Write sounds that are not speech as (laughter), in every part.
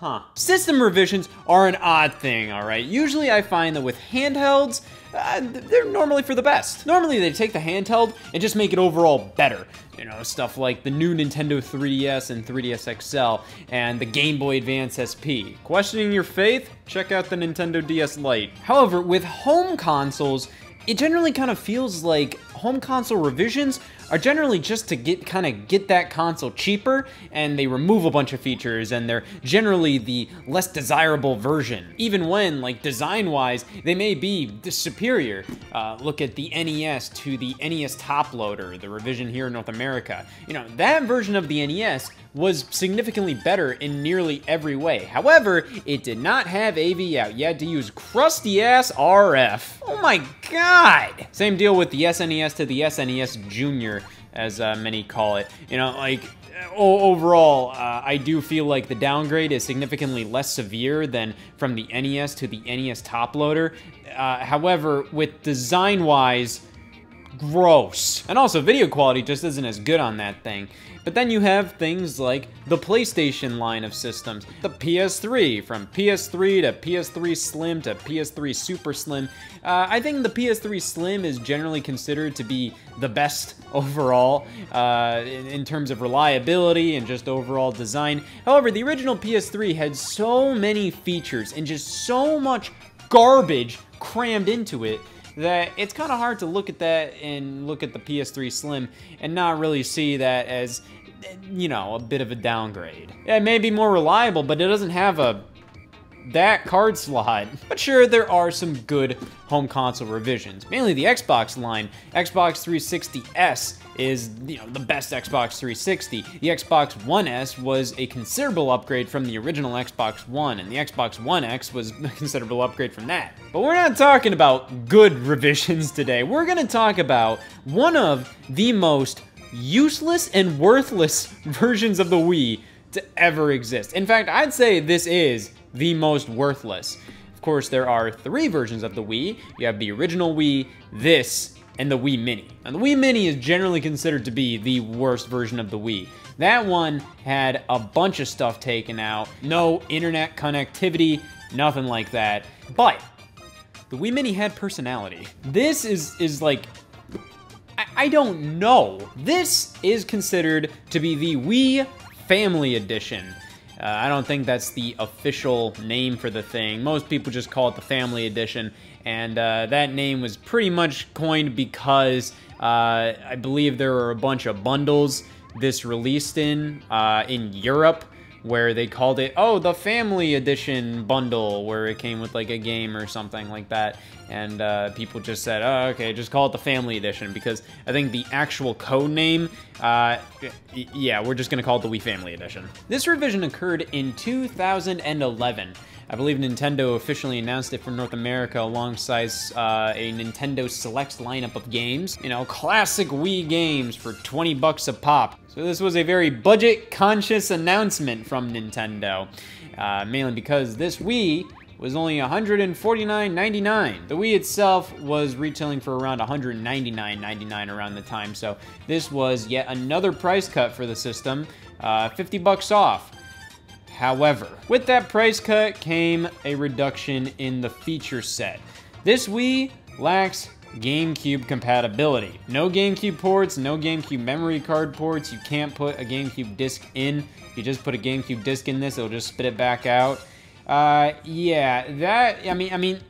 Huh. System revisions are an odd thing, all right? Usually I find that with handhelds, uh, they're normally for the best. Normally they take the handheld and just make it overall better. You know, stuff like the new Nintendo 3DS and 3DS XL and the Game Boy Advance SP. Questioning your faith? Check out the Nintendo DS Lite. However, with home consoles, it generally kind of feels like home console revisions are generally just to get kind of get that console cheaper and they remove a bunch of features and they're generally the less desirable version even when like design wise they may be superior uh, look at the NES to the NES top loader the revision here in North America you know that version of the NES was significantly better in nearly every way. However, it did not have AV out. You had to use crusty ass RF. Oh my god! Same deal with the SNES to the SNES Junior, as uh, many call it. You know, like, overall, uh, I do feel like the downgrade is significantly less severe than from the NES to the NES top loader. Uh, however, with design-wise, gross. And also, video quality just isn't as good on that thing. But then you have things like the PlayStation line of systems, the PS3, from PS3 to PS3 Slim to PS3 Super Slim. Uh, I think the PS3 Slim is generally considered to be the best (laughs) overall uh, in, in terms of reliability and just overall design. However, the original PS3 had so many features and just so much garbage crammed into it that it's kind of hard to look at that and look at the PS3 Slim and not really see that as, eh, you know, a bit of a downgrade. It may be more reliable, but it doesn't have a that card slot. But sure, there are some good home console revisions, mainly the Xbox line. Xbox 360S is you know the best Xbox 360. The Xbox One S was a considerable upgrade from the original Xbox One, and the Xbox One X was a considerable upgrade from that. But we're not talking about good (laughs) revisions today. We're gonna talk about one of the most useless and worthless (laughs) versions of the Wii to ever exist. In fact, I'd say this is the most worthless. Of course, there are three versions of the Wii. You have the original Wii, this, and the Wii Mini. And the Wii Mini is generally considered to be the worst version of the Wii. That one had a bunch of stuff taken out, no internet connectivity, nothing like that. But the Wii Mini had personality. This is is like I don't know. This is considered to be the Wii Family Edition. Uh, I don't think that's the official name for the thing. Most people just call it the Family Edition, and uh, that name was pretty much coined because uh, I believe there were a bunch of bundles this released in uh, in Europe where they called it, oh, the Family Edition bundle, where it came with like a game or something like that. And uh, people just said, oh, okay, just call it the Family Edition because I think the actual code name, uh, yeah, we're just gonna call it the Wii Family Edition. This revision occurred in 2011. I believe Nintendo officially announced it for North America alongside uh, a Nintendo Select lineup of games. You know, classic Wii games for 20 bucks a pop. So this was a very budget-conscious announcement from Nintendo, uh, mainly because this Wii was only $149.99. The Wii itself was retailing for around $199.99 around the time, so this was yet another price cut for the system, uh, 50 bucks off. However, with that price cut came a reduction in the feature set. This Wii lacks GameCube compatibility. No GameCube ports, no GameCube memory card ports. You can't put a GameCube disc in. If you just put a GameCube disc in this, it'll just spit it back out. Uh, yeah, that, I mean, I mean,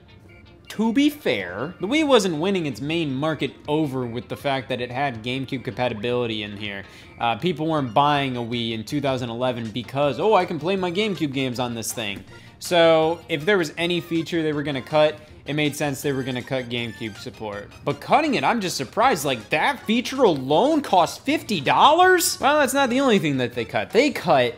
to be fair, the Wii wasn't winning its main market over with the fact that it had GameCube compatibility in here. Uh, people weren't buying a Wii in 2011 because, oh, I can play my GameCube games on this thing. So if there was any feature they were going to cut, it made sense they were going to cut GameCube support. But cutting it, I'm just surprised. Like, that feature alone cost $50? Well, that's not the only thing that they cut. They cut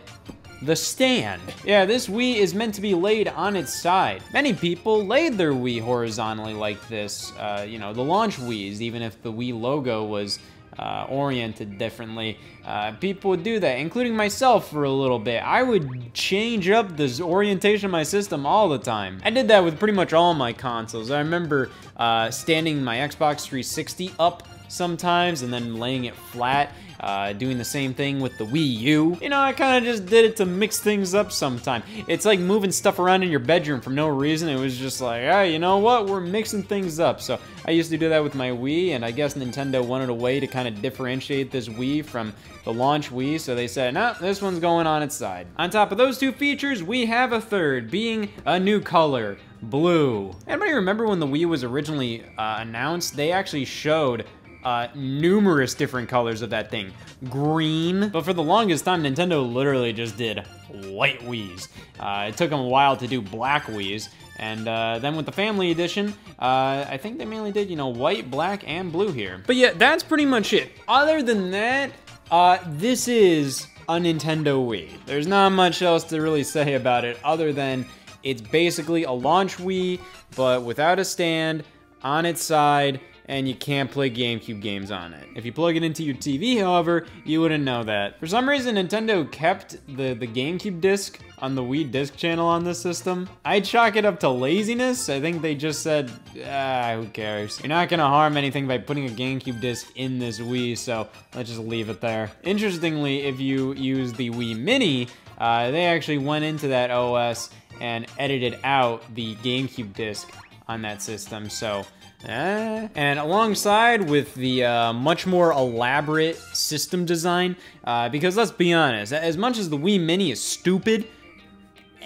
the stand. Yeah, this Wii is meant to be laid on its side. Many people laid their Wii horizontally like this. Uh, you know, the launch Wii's, even if the Wii logo was uh, oriented differently. Uh, people would do that, including myself for a little bit. I would change up the orientation of my system all the time. I did that with pretty much all my consoles. I remember uh, standing my Xbox 360 up sometimes and then laying it flat. Uh, doing the same thing with the Wii U. You know, I kind of just did it to mix things up sometime. It's like moving stuff around in your bedroom for no reason. It was just like, ah, you know what? We're mixing things up. So I used to do that with my Wii, and I guess Nintendo wanted a way to kind of differentiate this Wii from the launch Wii, so they said, no, this one's going on its side. On top of those two features, we have a third, being a new color, blue. Anybody remember when the Wii was originally uh, announced? They actually showed uh, numerous different colors of that thing. Green, but for the longest time, Nintendo literally just did white Wii's. Uh, it took them a while to do black Wii's, and uh, then with the Family Edition, uh, I think they mainly did, you know, white, black, and blue here. But yeah, that's pretty much it. Other than that, uh, this is a Nintendo Wii. There's not much else to really say about it other than it's basically a launch Wii, but without a stand, on its side, and you can't play GameCube games on it. If you plug it into your TV, however, you wouldn't know that. For some reason, Nintendo kept the, the GameCube disc on the Wii disc channel on this system. I chalk it up to laziness. I think they just said, ah, who cares? You're not gonna harm anything by putting a GameCube disc in this Wii, so let's just leave it there. Interestingly, if you use the Wii Mini, uh, they actually went into that OS and edited out the GameCube disc on that system, so Eh. And alongside with the uh, much more elaborate system design, uh, because let's be honest, as much as the Wii Mini is stupid,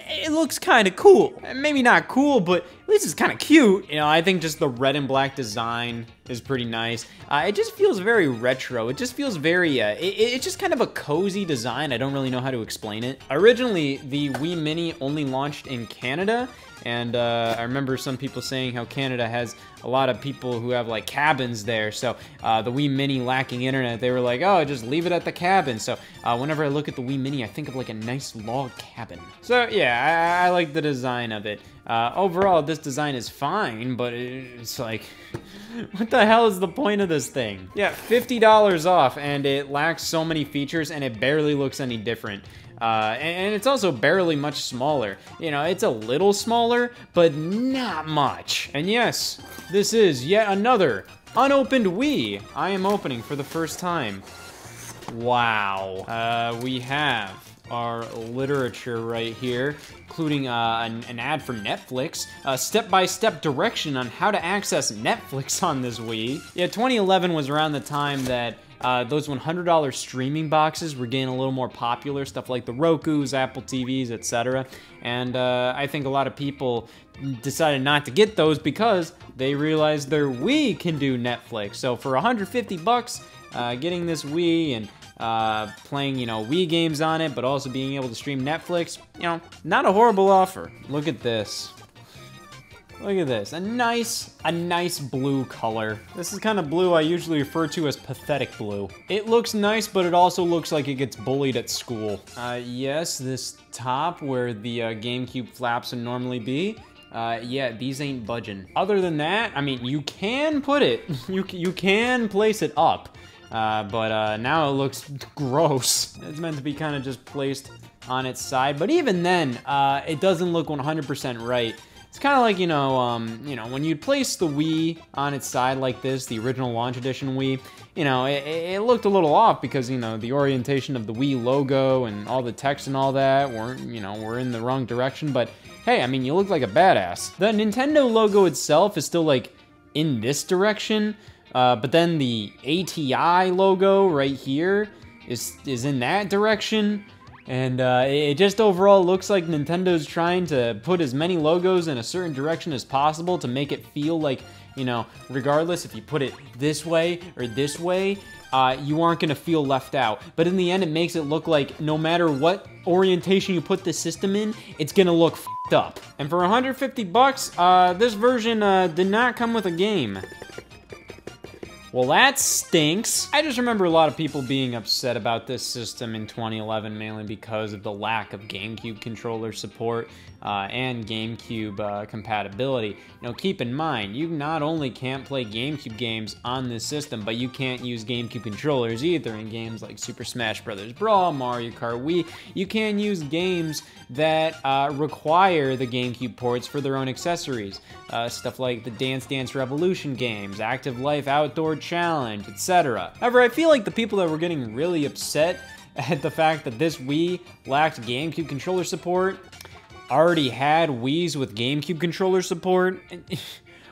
it looks kind of cool. Maybe not cool, but at least it's kind of cute. You know, I think just the red and black design is pretty nice. Uh, it just feels very retro. It just feels very, uh, it, it's just kind of a cozy design. I don't really know how to explain it. Originally, the Wii Mini only launched in Canada, and uh, I remember some people saying how Canada has a lot of people who have like cabins there. So uh, the Wii Mini lacking internet, they were like, oh, just leave it at the cabin. So uh, whenever I look at the Wii Mini, I think of like a nice log cabin. So yeah, I, I like the design of it. Uh, overall, this design is fine, but it's like, (laughs) what the hell is the point of this thing? Yeah, $50 off, and it lacks so many features, and it barely looks any different. Uh, and, and, it's also barely much smaller. You know, it's a little smaller, but not much. And yes, this is yet another unopened Wii I am opening for the first time. Wow. Uh, we have our literature right here, including uh, an, an, ad for Netflix, a step-by-step -step direction on how to access Netflix on this Wii. Yeah, 2011 was around the time that uh, those $100 streaming boxes were getting a little more popular, stuff like the Roku's, Apple TVs, etc. And uh, I think a lot of people decided not to get those because they realized their Wii can do Netflix. So for 150 bucks, uh, getting this Wii and uh, playing, you know, Wii games on it, but also being able to stream Netflix, you know, not a horrible offer. Look at this. Look at this, a nice, a nice blue color. This is kind of blue I usually refer to as pathetic blue. It looks nice, but it also looks like it gets bullied at school. Uh, yes, this top where the uh, GameCube flaps would normally be, uh, yeah, these ain't budging. Other than that, I mean, you can put it, (laughs) you, you can place it up, uh, but uh, now it looks (laughs) gross. It's meant to be kind of just placed on its side, but even then, uh, it doesn't look 100% right. It's kind of like, you know, um, you know, when you'd place the Wii on its side like this, the original launch edition Wii, you know, it, it, looked a little off because, you know, the orientation of the Wii logo and all the text and all that weren't, you know, were in the wrong direction. But hey, I mean, you look like a badass. The Nintendo logo itself is still like in this direction, uh, but then the ATI logo right here is is in that direction. And uh, it just overall looks like Nintendo's trying to put as many logos in a certain direction as possible to make it feel like, you know, regardless if you put it this way or this way, uh, you aren't gonna feel left out. But in the end, it makes it look like no matter what orientation you put the system in, it's gonna look up. And for 150 bucks, uh, this version uh, did not come with a game. Well, that stinks. I just remember a lot of people being upset about this system in 2011, mainly because of the lack of GameCube controller support uh, and GameCube uh, compatibility. Now, keep in mind, you not only can't play GameCube games on this system, but you can't use GameCube controllers either in games like Super Smash Bros. Brawl, Mario Kart Wii. You can use games that uh, require the GameCube ports for their own accessories. Uh, stuff like the Dance Dance Revolution games, Active Life Outdoor challenge, etc. However, I feel like the people that were getting really upset (laughs) at the fact that this Wii lacked GameCube controller support already had Wii's with GameCube controller support. (laughs)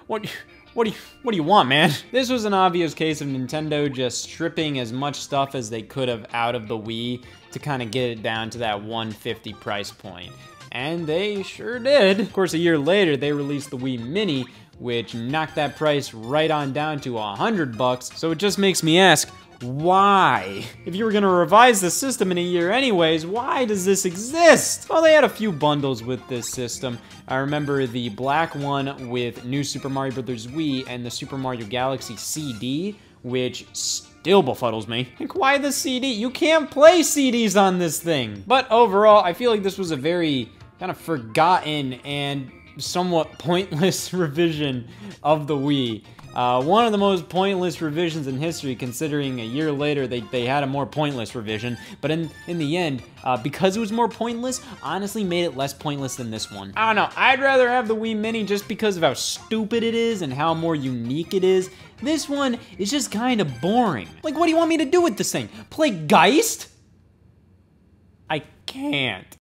What what do you what do you want, man? (laughs) This was an obvious case of Nintendo just stripping as much stuff as they could have out of the Wii to kind of get it down to that 150 price point. And they sure did. Of course, a year later, they released the Wii Mini, which knocked that price right on down to a hundred bucks. So it just makes me ask, why? If you were gonna revise the system in a year anyways, why does this exist? Well, they had a few bundles with this system. I remember the black one with New Super Mario Bros. Wii and the Super Mario Galaxy CD, which still befuddles me. Like, why the CD? You can't play CDs on this thing. But overall, I feel like this was a very kind of forgotten and somewhat pointless (laughs) revision of the Wii. Uh, one of the most pointless revisions in history, considering a year later they, they had a more pointless revision. But in, in the end, uh, because it was more pointless, honestly made it less pointless than this one. I don't know, I'd rather have the Wii Mini just because of how stupid it is and how more unique it is. This one is just kind of boring. Like, what do you want me to do with this thing? Play Geist? I can't.